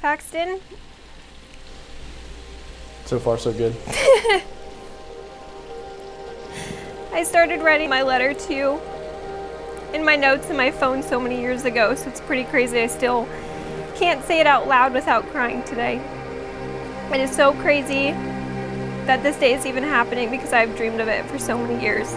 Paxton, So far, so good. I started writing my letter to you in my notes in my phone so many years ago, so it's pretty crazy. I still can't say it out loud without crying today. It is so crazy that this day is even happening because I've dreamed of it for so many years.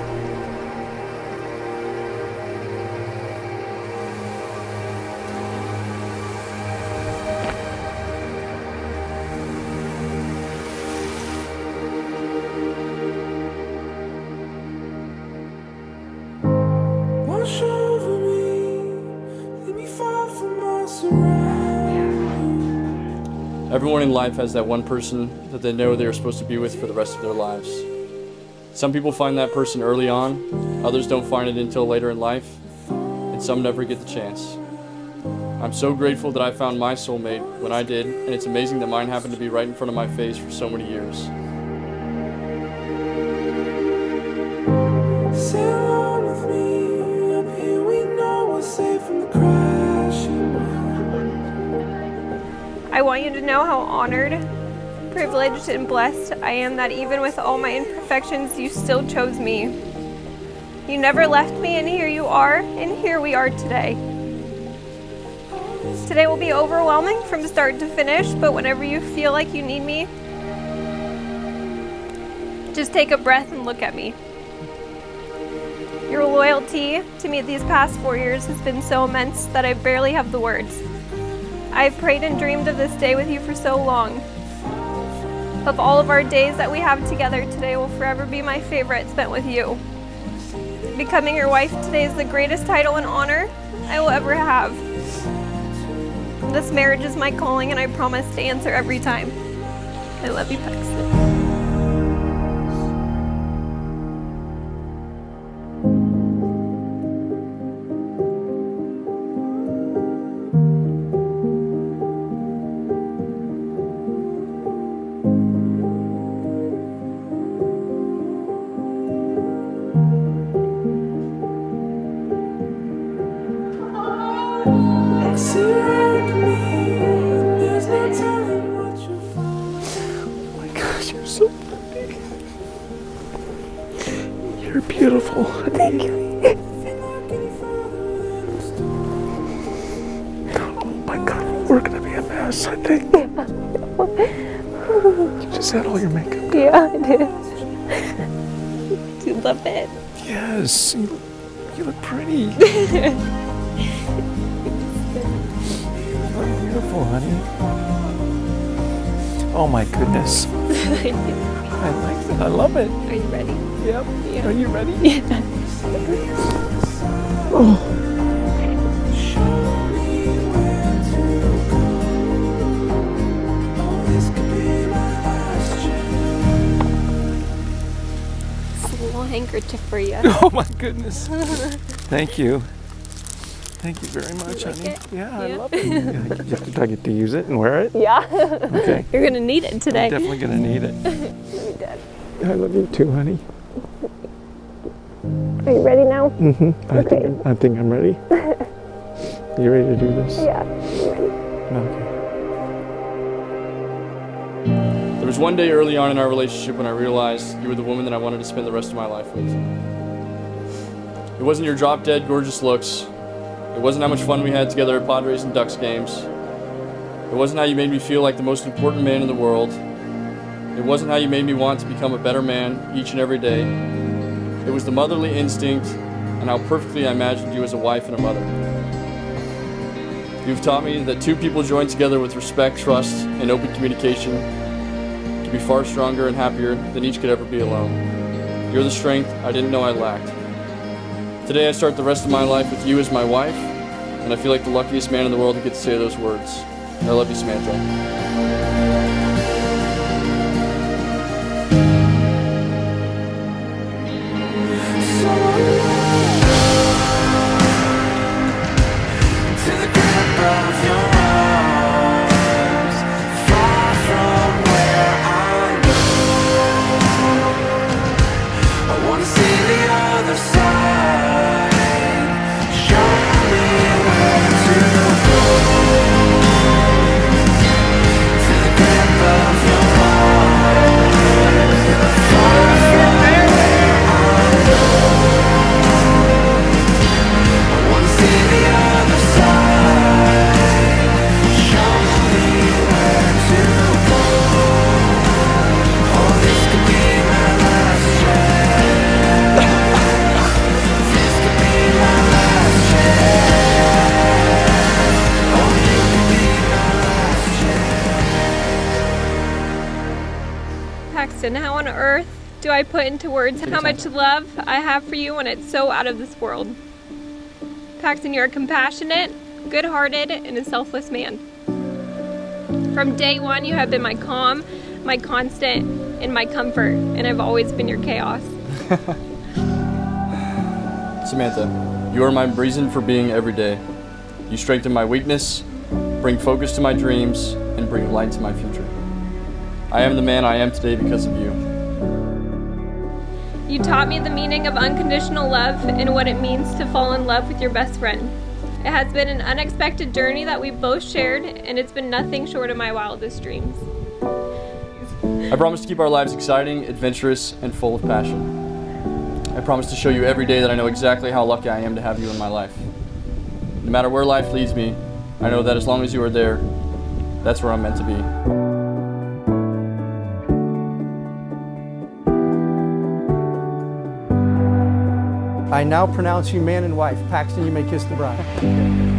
Everyone in life has that one person that they know they're supposed to be with for the rest of their lives. Some people find that person early on, others don't find it until later in life, and some never get the chance. I'm so grateful that I found my soulmate when I did, and it's amazing that mine happened to be right in front of my face for so many years. Want you to know how honored, privileged, and blessed I am that even with all my imperfections, you still chose me. You never left me, and here you are, and here we are today. Today will be overwhelming from start to finish, but whenever you feel like you need me, just take a breath and look at me. Your loyalty to me these past four years has been so immense that I barely have the words. I've prayed and dreamed of this day with you for so long. Of all of our days that we have together, today will forever be my favorite spent with you. Becoming your wife today is the greatest title and honor I will ever have. This marriage is my calling, and I promise to answer every time. I love you, Paxton. You that all your makeup. Yeah, I did. you love it. Yes, you, you look pretty. you look beautiful, honey. Oh my goodness. I like it. I love it. Are you ready? Yep. Yeah. Are you ready? This handkerchief for you. Oh my goodness. Thank you. Thank you very much, like honey. it? Yeah, I love it. Yeah, I get- Did I get to use it and wear it? Yeah. Okay. You're gonna need it I'm today. definitely gonna need it. You did. I love you too, honey. Are you ready now? hmm I Okay. think I think I'm ready. You ready to do this? Yeah. I'm ready. Okay. Was one day early on in our relationship when I realized you were the woman that I wanted to spend the rest of my life with. It wasn't your drop dead gorgeous looks. It wasn't how much fun we had together at Padres and Ducks games. It wasn't how you made me feel like the most important man in the world. It wasn't how you made me want to become a better man each and every day. It was the motherly instinct and how perfectly I imagined you as a wife and a mother. You've taught me that two people joined together with respect, trust, and open communication can be far stronger and happier than each could ever be alone. You're the strength I didn't know I lacked. Today I start the rest of my life with you as my wife, and I feel like the luckiest man in the world to get to say those words. I love you, Samantha. Paxton, how on earth do I put into words how much love I have for you when it's so out of this world? Paxton, you're a compassionate, good hearted, and a selfless man. From day one, you have been my calm, my constant, and my comfort, and I've always been your chaos. Samantha, you are my reason for being every day. You strengthen my weakness, bring focus to my dreams, and bring light to my future. I am the man I am today because of you. You taught me the meaning of unconditional love and what it means to fall in love with your best friend. It has been an unexpected journey that we've both shared, and it's been nothing short of my wildest dreams. I promise to keep our lives exciting, adventurous, and full of passion. I promise to show you every day that I know exactly how lucky I am to have you in my life. No matter where life leads me, I know that as long as you are there, that's where I'm meant to be. I now pronounce you man and wife. Paxton, you may kiss the bride.